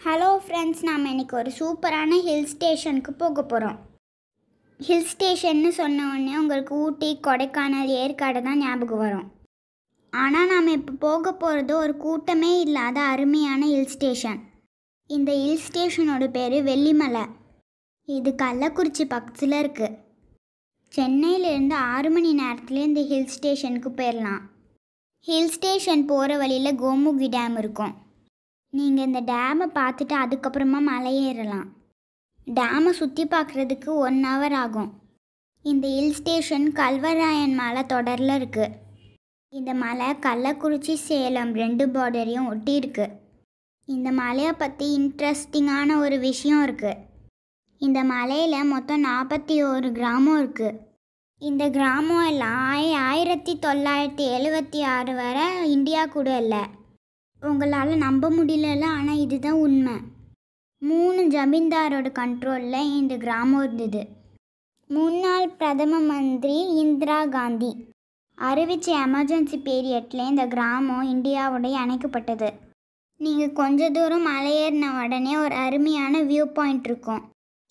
Hello friends நாம் இன்னைக்கு ஒரு சூப்பரான ஹில் ஸ்டேஷனுக்கு போக போகிறோம் ஹில் ஸ்டேஷன்னு சொன்ன உடனே உங்களுக்கு ஊட்டி கொடைக்கானல் ஏற்காடு தான் ஞாபகம் வரும். ஆனால் நாம் இப்போ போக போகிறது ஒரு கூட்டமே இல்லாத அருமையான ஹில் ஸ்டேஷன் இந்த ஹில் ஸ்டேஷனோட பேர் வெள்ளிமலை. இது கள்ளக்குறிச்சி பக்கத்தில் இருக்குது சென்னையிலேருந்து ஆறு மணி நேரத்தில் இந்த ஹில் ஸ்டேஷனுக்கு போயிடலாம் ஹில் ஸ்டேஷன் போகிற வழியில் கோமுகி டேம் இருக்கும். நீங்கள் இந்த டேமை பார்த்துட்டு அதுக்கப்புறமா மலையேறலாம். டேமை சுற்றி பார்க்குறதுக்கு ஒன் ஹவர் ஆகும். இந்த ஹில் ஸ்டேஷன் கல்வராயன் மலை தொடரில் இருக்குது இந்த மலை கள்ளக்குறிச்சி சேலம் ரெண்டு பார்டரையும் ஒட்டி இருக்கு இந்த மலையை பற்றி இன்ட்ரெஸ்டிங்கான ஒரு விஷயம் இருக்குது இந்த மலையில் மொத்தம் நாற்பத்தி ஒரு கிராமம் இருக்குது இந்த கிராமம் எல்லாம் ஆயிரத்தி தொள்ளாயிரத்தி எழுபத்தி ஆறு வரை இந்தியா கூட இல்லை. உங்களால் நம்ப முடியல ஆனால் இதுதான் உண்மை. மூணு ஜமீன்தாரோட கண்ட்ரோலில் இந்த கிராமம் இருந்தது. முன்னாள் பிரதம மந்திரி இந்திரா காந்தி அறிவிச்ச எமர்ஜென்சி பீரியட்ல இந்த கிராமம் இந்தியாவுடைய அணைக்கப்பட்டது நீங்கள் கொஞ்ச தூரம் மலையேறின உடனே ஒரு அருமையான வியூ பாயிண்ட் இருக்கும்.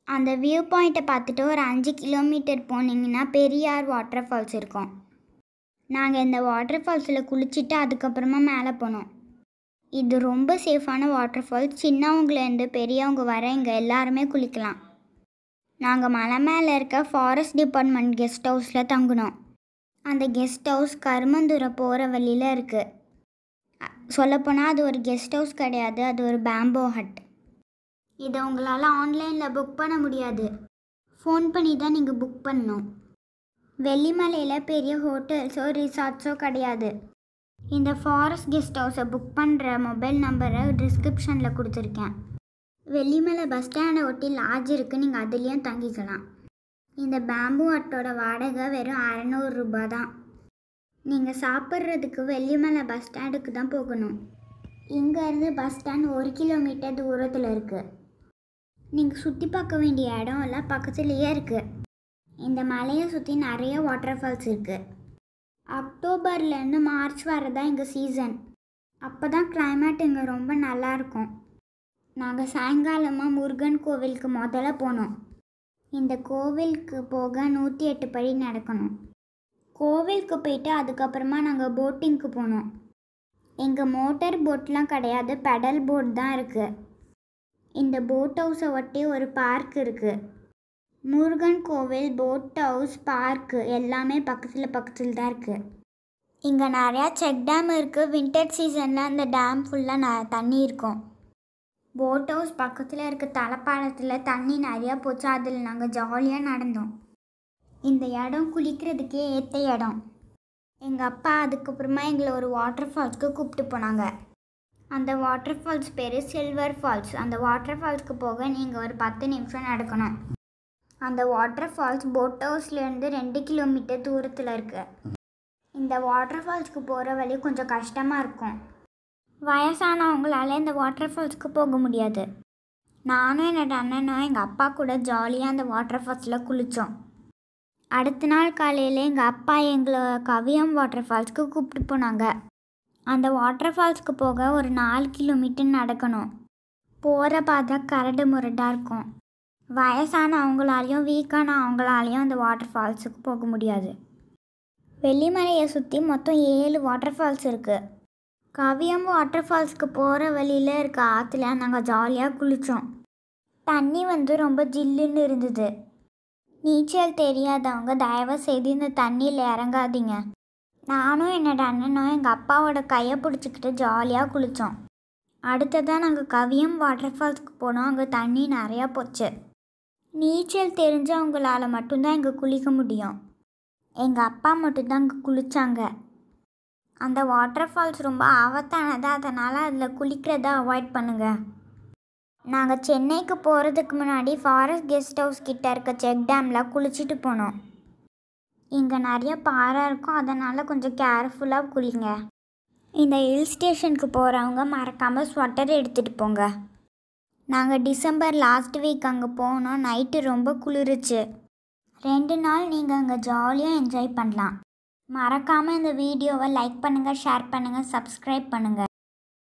அந்த வியூ பாயிண்ட்டை பார்த்துட்டு ஒரு அஞ்சு கிலோமீட்டர் போனீங்கன்னா பெரியார் வாட்டர் ஃபால்ஸ் இருக்கும். நாங்கள் இந்த வாட்டர் ஃபால்ஸில் குளிச்சுட்டு அதுக்கப்புறமா மேலே போனோம். இது ரொம்ப சேஃபான வாட்டர் ஃபால்ஸ் சின்னவங்கலேருந்து பெரியவங்க வர இங்கே எல்லாருமே குளிக்கலாம். நாங்கள் மலை மேலே இருக்க ஃபாரஸ்ட் டிபார்ட்மெண்ட் கெஸ்ட் ஹவுஸில் தங்கினோம். அந்த கெஸ்ட் ஹவுஸ் கருமந்துரை போகிற வழியில் இருக்குது சொல்லப்போனால் அது ஒரு கெஸ்ட் ஹவுஸ் கிடையாது அது ஒரு பேம்போ ஹட் இதை உங்களால் ஆன்லைனில் புக் பண்ண முடியாது. ஃபோன் பண்ணி தான் நீங்கள் புக் பண்ணணும். வெள்ளிமலையில் பெரிய ஹோட்டல்ஸோ ரிசார்ட்ஸோ கிடையாது. இந்த ஃபாரஸ்ட் கெஸ்ட் ஹவுஸை புக் பண்ணுற மொபைல் நம்பரை டிஸ்கிரிப்ஷனில் கொடுத்துருக்கேன். வெள்ளிமலை பஸ் ஸ்டாண்டை ஒட்டி லாட்ஜ் இருக்குது நீங்கள் அதுலேயும் தங்கிக்கலாம். இந்த பேம்பு அட்டோட வாடகை வெறும் அறநூறுரூபா தான். நீங்கள் சாப்பிட்றதுக்கு வெள்ளிமலை பஸ் ஸ்டாண்டுக்கு தான் போகணும். இங்கேருந்து பஸ் ஸ்டாண்ட் ஒரு கிலோமீட்டர் தூரத்தில் இருக்குது நீங்கள் சுற்றி பார்க்க வேண்டிய இடம் எல்லாம் பக்கத்துலேயே இருக்குது இந்த மலையை சுற்றி நிறைய வாட்டர் ஃபால்ஸ் இருக்குது அக்டோபர்லேருந்து மார்ச் வரதான் எங்கள் சீசன் அப்போ தான் கிளைமேட் இங்கே ரொம்ப நல்லாயிருக்கும் நாங்கள் சாயங்காலமாக முருகன் கோவிலுக்கு முதல்ல போனோம். இந்த கோவிலுக்கு போக நூற்றி எட்டு படி நடக்கணும். கோவிலுக்கு போயிட்டு அதுக்கப்புறமா நாங்கள் போட்டிங்க்கு போனோம். எங்கள் மோட்டர் போட்லாம் கிடையாது பெடல் போட் தான் இருக்குது இந்த போட் ஹவுஸை ஒட்டி ஒரு பார்க் இருக்குது முருகன் கோவில் போட் ஹவுஸ் பார்க்கு எல்லாமே பக்கத்தில் பக்கத்தில் தான் இருக்குது இங்கே நிறையா செக் டேம் இருக்குது வின்டர் சீசனில் அந்த டேம் ஃபுல்லாக ந தண்ணி இருக்கும். போட் ஹவுஸ் பக்கத்தில் இருக்க தலைப்பாலத்தில் தண்ணி நிறையா போச்சு. அதில் நாங்கள் ஜாலியாக நடந்தோம். இந்த இடம் குளிக்கிறதுக்கே ஏற்ற இடம். எங்கள் அப்பா அதுக்கப்புறமா எங்களை ஒரு வாட்டர் ஃபால்ஸ்க்கு கூப்பிட்டு போனாங்க. அந்த வாட்டர் ஃபால்ஸ் பேர் சில்வர் ஃபால்ஸ் அந்த வாட்டர் ஃபால்ஸ்க்கு போக நீங்கள் ஒரு பத்து நிமிஷம் நடக்கணும். அந்த வாட்டர் ஃபால்ஸ் போட் ஹவுஸ்லேருந்து ரெண்டு கிலோமீட்டர் தூரத்தில் இருக்குது இந்த வாட்டர் ஃபால்ஸ்க்கு போகிற வழி கொஞ்சம் கஷ்டமாக இருக்கும். வயசானவங்களால இந்த வாட்டர் ஃபால்ஸ்க்கு போக முடியாது. நானும் என்னோட அண்ணனும் எங்கள் அப்பா கூட ஜாலியாக அந்த வாட்டர் ஃபால்ஸில் குளித்தோம் அடுத்த நாள் காலையில் எங்கள் அப்பா எங்களை கவியம் வாட்டர் ஃபால்ஸ்க்கு கூப்பிட்டு போனாங்க. அந்த வாட்டர் ஃபால்ஸ்க்கு போக ஒரு நாலு கிலோமீட்டர் நடக்கணும். போகிற பார்த்தா கரடு முரடாக இருக்கும். வயசான அவங்களாலையும் வீக்கான அவங்களாலையும் அந்த வாட்டர் ஃபால்ஸுக்கு போக முடியாது. வெள்ளிமலையை சுற்றி மொத்தம் ஏழு வாட்டர் ஃபால்ஸ் இருக்குது கவியம் வாட்டர் ஃபால்ஸ்க்கு போகிற வழியில் இருக்க ஆற்றுல நாங்கள் ஜாலியாக குளித்தோம் தண்ணி வந்து ரொம்ப ஜில்லுன்னு இருந்தது. நீச்சல் தெரியாதவங்க தயவு செய்து இந்த தண்ணியில் இறங்காதீங்க. நானும் என்னோட அண்ணனும் எங்கள் அப்பாவோட கையை பிடிச்சிக்கிட்டு ஜாலியாக குளித்தோம் அடுத்ததாக நாங்கள் கவியம் வாட்டர் ஃபால்ஸ்க்கு போனோம். அங்கே தண்ணி நிறையா போச்சு. நீச்சல் தெரிஞ்சவங்களால் மட்டும்தான் இங்கே குளிக்க முடியும். எங்கள் அப்பா மட்டும்தான் இங்கே குளித்தாங்க அந்த வாட்டர் ஃபால்ஸ் ரொம்ப ஆபத்தானது அதனால் அதில் குளிக்கிறத அவாய்ட் பண்ணுங்கள் நாங்கள் சென்னைக்கு போகிறதுக்கு முன்னாடி ஃபாரஸ்ட் கெஸ்ட் ஹவுஸ் கிட்ட இருக்க செக் டேமில் குளிச்சுட்டு போனோம். இங்கே நிறைய பாறை இருக்கும் அதனால் கொஞ்சம் கேர்ஃபுல்லாக குளிங்க. இந்த ஹில் ஸ்டேஷனுக்கு போகிறவங்க மறக்காமல் ஸ்வெட்டர் எடுத்துகிட்டு போங்க. நாங்கள் டிசம்பர் லாஸ்ட் வீக் அங்கே போனோம். நைட்டு ரொம்ப குளிருச்சு. ரெண்டு நாள் நீங்கள் அங்கே ஜாலியாக என்ஜாய் பண்ணலாம். மறக்காமல் இந்த வீடியோவை லைக் பண்ணுங்கள் ஷேர் பண்ணுங்கள் சப்ஸ்கிரைப் பண்ணுங்கள்